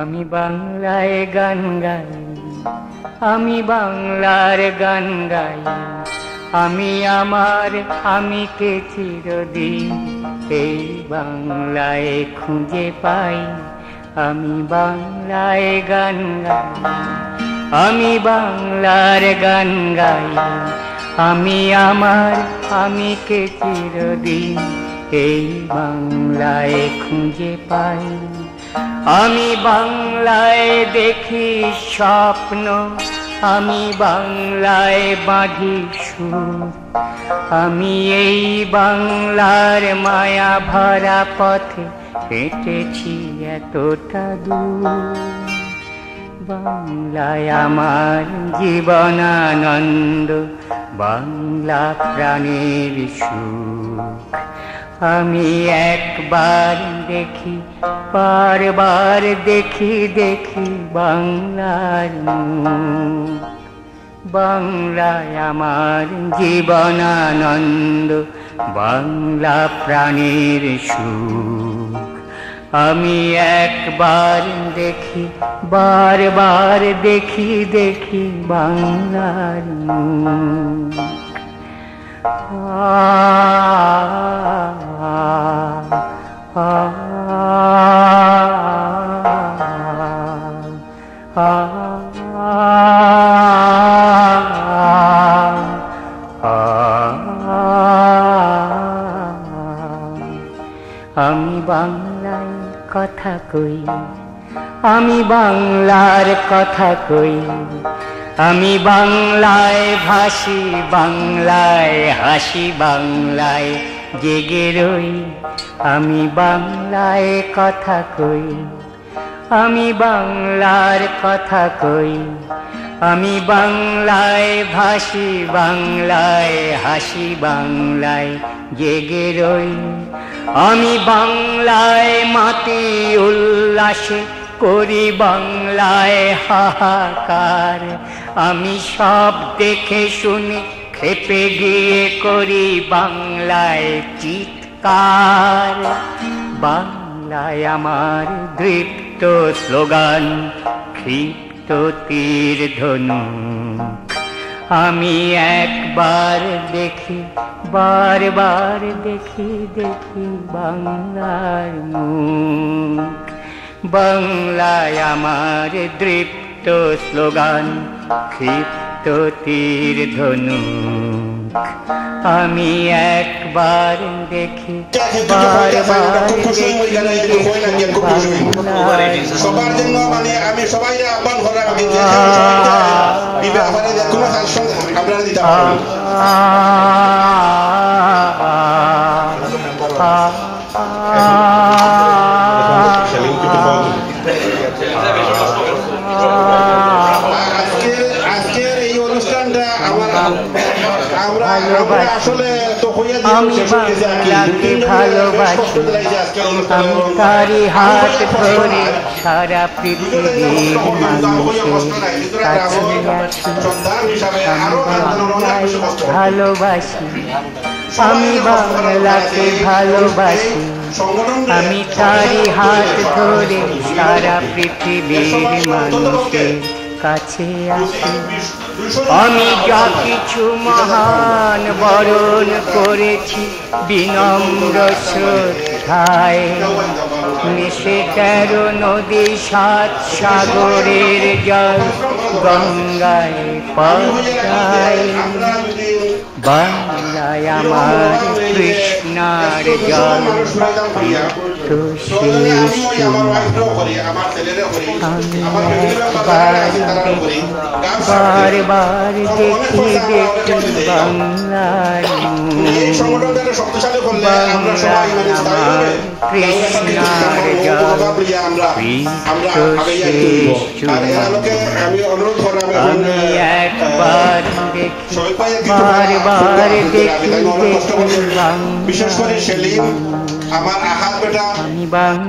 আমি বাংলায় গান গাই, আমি বাংলার গান গাই। আমি আমার, আমি কে চিরদিন এই বাংলায় খুঁজে পাই। আমি বাংলায় গান গাই, আমি বাংলার গান গাই। আমি আমার, আমি কে চিরদিন এই বাংলায় খুঁজে পাই। আমি বাংলায় দেখি স্বপ্ন, আমি বাংলায় বাঁধি সুর। আমি এই বাংলার মায়া ভরা পথে হেঁটেছি এতটা দূর। বাংলায় আমার জীবনানন্দ, বাংলা প্রাণের সুখ। আমি একবার দেখি, বারবার দেখি দেখি বাংলার বাংলায় আমার জীবনানন্দ, বাংলা প্রাণের সুখ। আমি একবার দেখি, বারবার দেখি দেখি বাংলার আমি কথা কই? আমি বাংলার কথা কই। আমি বাংলায় ভাসি, বাংলায় হাসি, বাংলায় জেগে রই। আমি বাংলায় কথা কই। আমি বাংলার কথা কই। আমি বাংলায় ভাসি বাংলায়, হাসি বাংলায়, জেগে রই। আমি বাংলায় মাতি উল্লাসে করি বাংলায় হাহাকার। আমি সব দেখে শুনে খেপে গিয়ে করি বাংলায় চিৎকার। বাংলায় আমার দৃপ্ত স্লোগান ক্ষিপ্ত তীর ধনু। আমি একবার দেখি, বারবার দেখি দেখি বাংলার মুখ। বাংলায় আমার দৃপ্ত স্লোগান, ক্ষিপ্ত তীর ধনু। আমি একবার দেখি সবার জন্য মানে আমি সবাই আহ্বান কোনো আপনারা দিতে আজকের এই অনুষ্ঠানটা আমার দিয়ে আমি। বাংলাকে ভালোবাসি। আমি তারি হাত ধরে সারা পৃথিবীর। মানুষের কাছে আছি। আমি। ভালোবাসি। আমি বাংলাকে ভালোবাসি। আমি তারি হাত ধরে সারা পৃথিবীর মানুষের কাছে আছি আমি যা কিছু মহান বরণ করেছি বিনম্র শ্রদ্ধায়। মিশে তেরো নদী সাত সাগরের জল গঙ্গায় পদ্মায় বাংলায় আমার কৃষ্ণার জল। আমি একবার দেখি দেখি বাংলার আমি একবার দেখি বারবার আমি দেখি দেখি করে বিশেষ করে সেলিম আমার আহাত বেটা আমি বাংলা